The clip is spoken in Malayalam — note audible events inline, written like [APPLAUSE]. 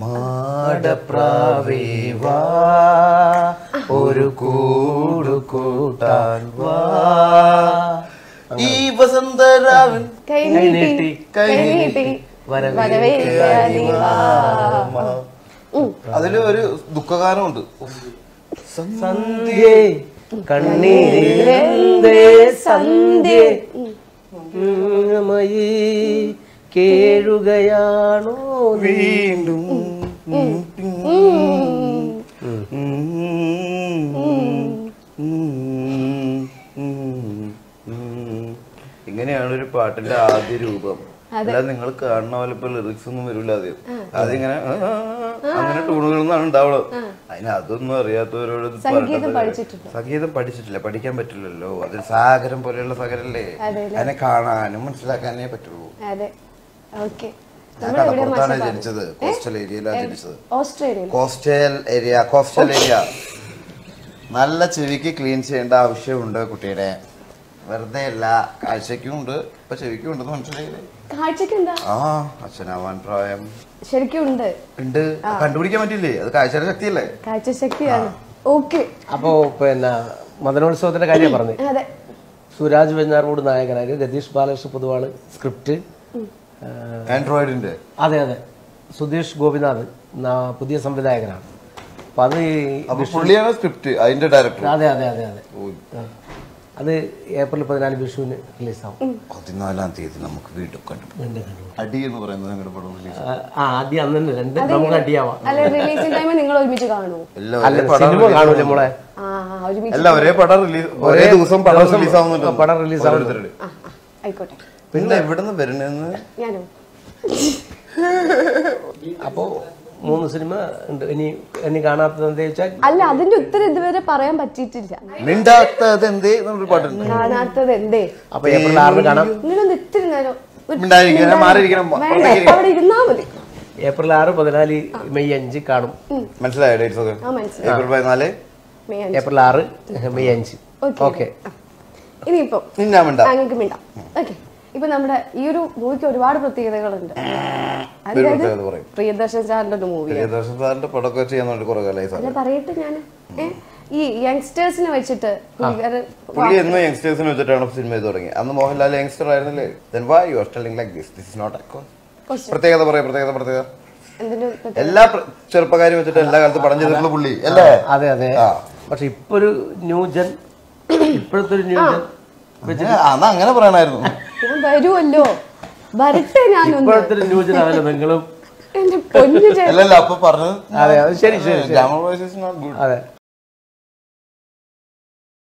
മാടപ്രാവേ വാ ഒരു കൂടു കൂട്ടാൻ വാ ഈ വസന്തരാവൻ കൈനീട്ടി കൈനീട്ടി. അതിൽ ഒരു ദുഃഖഗാനമുണ്ട് സന്ധ്യേ കണ്ണീരേ സന്ധ്യേ മയി കേഴുകയാണോ വീണ്ടും ഇങ്ങനെയാണ് ഒരു പാട്ടിന്റെ ആദ്യ രൂപം. അല്ല നിങ്ങൾ കാണുന്ന പോലെ ഇപ്പൊ ലിറിക്സ് ഒന്നും വരില്ല ആദ്യം. അതിങ്ങനെ അങ്ങനെ ടൂണുകളിൽ നിന്നാണ് ഉണ്ടാവുള്ളത് അതിന് അതൊന്നും അറിയാത്തവരോട് സംഗീതം പഠിച്ചിട്ടില്ല. പഠിക്കാൻ പറ്റില്ലല്ലോ. അതൊരു സാഗരം പോലെയുള്ള സാഗരല്ലേ? അതിനെ കാണാനും മനസ്സിലാക്കാനേ പറ്റുള്ളൂ. അതെ. ഓക്കെ കടപ്പുറത്താണ് ജനിച്ചത്? കോസ്റ്റൽ ഏരിയയിലാണ് ജനിച്ചത്. Australia coastal area coastal area നല്ല ചെവിക്ക് ക്ലീൻ ചെയ്യേണ്ട ആവശ്യമുണ്ട് കുട്ടിയുടെ. വെറുതെ അല്ല കാഴ്ചയ്ക്കും ഉണ്ട്. ഇപ്പൊ ചെവിക്കും ഉണ്ടെന്ന് മനസ്സിലായില്ലേ? കാഴ്ചക്ക് എന്താ? ആ അച്ഛനാവാൻ പ്രായം. ശരിക്കും ഉണ്ട്. ഉണ്ട്. കണ്ടുപിടിക്കാൻ പറ്റില്ലേ? അത് കാഴ്ചയുടെ ശക്തിയല്ലേ? കാഴ്ച ശക്തിയാണ്. ഓക്കെ അപ്പോ പിന്നെ മദനോത്സവത്തിന്റെ കാര്യം പറഞ്ഞു. അതെ. സുരാജ് വെഞ്ഞാറോട് നായകനായി രതീഷ് ബാലകൃഷ്ണ പൊതുവാൾ സ്ക്രിപ്റ്റ് ആൻഡ്രോയിഡിന്റെ? അതെ അതെ. സുധീഷ് ഗോപിനാഥ് പുതിയ സംവിധായകനാണ്. അപ്പൊ അത് പുള്ളിയാണ് സ്ക്രിപ്റ്റ് അതിന്റെ ഡയറക്ടർ. അതെ അതെ അതെ അതെ. അത് ഏപ്രിൽ പതിനാല് വിഷുവിന് റിലീസാവും. പതിനാലാം തീയതി നമുക്ക് വീണ്ടും കണ്ടു. അടി എന്ന് പറയുന്നത് ഞങ്ങളുടെ പടം റിലീസ് ആ, ആദ്യം അന്ന് തന്നെ രണ്ട് നമുക്ക് അടിയാവാം. അല്ല റിലീസിംഗ് ടൈമിൽ നിങ്ങൾ ഒരുമിച്ച് കാണുമോ അല്ല ഒരേ പടം സിനിമ കാണൂല മോളെ? ആ ആ, ഒരുമിച്ച് അല്ല ഒരേ പടം റിലീസ് ഒരേ ദിവസം പടം റിലീസ് ആവുന്നുണ്ട് പടം റിലീസ് ആവുന്നുണ്ട്. ആയിക്കോട്ടെ. പിന്നെ എവിടുന്ന് വരണെന്ന് ഞാനോ? അപ്പോ മൂന്ന് സിനിമ ഉണ്ട്. ഇനി ഇനി കാണാത്തത് എന്താ വെച്ചാൽ അല്ല അതിന്റെ ഉത്തരം ഇതുവരെ പറയാൻ പറ്റിയിട്ടില്ല. മിണ്ടാത്തത് എന്തേ എന്നൊരു പാട്ടുണ്ട്. കാണാത്തത് എന്തേ അപ്പൊ ഏപ്രിൽ ആറിന് കാണാം. നിങ്ങളൊന്ന് ഇത്തിരി നേരം ഒരു മിണ്ടാതിരിക്കണം, മാറിയിരിക്കണം, വേണ്ട, പുറത്തേക്ക് അവിടെ ഇരുന്നാ മതി. ഏപ്രിൽ ആറ് പതിനാല് മെയ് അഞ്ച് കാണും. മനസ്സിലായോ ഡേറ്റ്സ് ഒക്കെ ആ മനസ്സിലായി. ഏപ്രിൽ പതിനാല്? മെയ് അഞ്ച്. ഏപ്രിൽ ആറ് മെയ് അഞ്ച്. ഓക്കേ. ഇനിയിപ്പോ മിണ്ടാ. അങ്ങക്ക് മിണ്ടാം. ഓക്കെ. ഇപ്പൊ നമ്മുടെ ഈ ഒരു മൂവിക്ക് ഒരുപാട് പ്രത്യേകതകളുണ്ട്. പ്രിയദർശൻ സാറിന്റെ ഒരു മൂവി പ്രിയദർശൻ സാറിന്റെ പടമൊക്കെ ചെയ്യാൻ വേണ്ടി കുറെ കാലമായി പറയട്ടെ ഞാൻ ഈ യങ്സ്റ്റേഴ്സിനെ വെച്ചിട്ട് പുള്ളി എന്നും യങ്സ്റ്റേഴ്സിനെ വെച്ചിട്ടാണ് സിനിമ ചെയ്ത് തുടങ്ങി അന്ന് മോഹൻലാൽ യങ്സ്റ്റർ ആയിരുന്നില്ലേ? Then why you are telling like this this is not Question. പ്രത്യേകത പറയാം പ്രത്യേകത പ്രത്യേകത. എല്ലാ ചെറുപ്പക്കാരും വെച്ചിട്ട് എല്ലാ കാലത്തും പടം ചെയ്തിട്ടുള്ള പുള്ളി അല്ലേ? അതെ അതെ. പക്ഷെ ഇപ്പൊ ഒരു ന്യൂജൻ ഇപ്പോഴത്തെ ഒരു ന്യൂജൻ അങ്ങനെ പറയണായിരുന്നു. [LAUGHS] ഞാൻ വരുമല്ലോ വരട്ടെ ആണല്ലോ നിങ്ങളും. എന്റെ പൊന്നു ചേട്ടൻ. അല്ലല്ല അപ്പൊ പറഞ്ഞത് അതെ അത് ശരി ശരി ശരി. ഗ്രാമർ ഇസ് നോട്ട് ഗുഡ് അതെ.